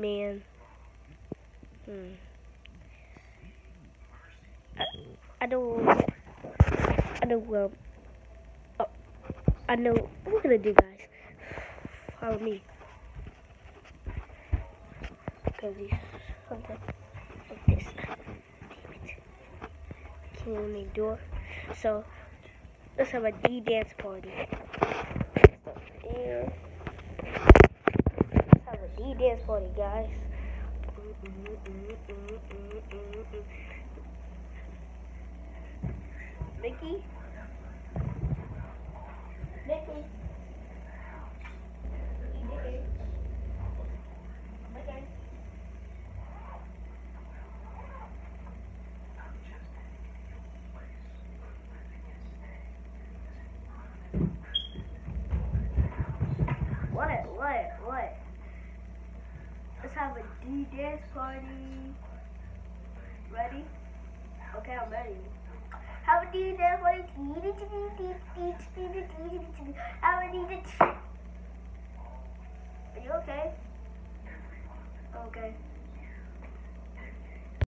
man. Hmm. I, know. I know. Um, oh, I know. What we're gonna do, guys? Follow me. Gonna do something like this. Damn it. Can't even door. So let's have a D dance party. Dance party, guys. Mickey? Mickey? What? What? What? Let's have a D dance party. Ready? Okay, I'm ready. Have a D dance party. Have a D dance. Are you okay? Okay.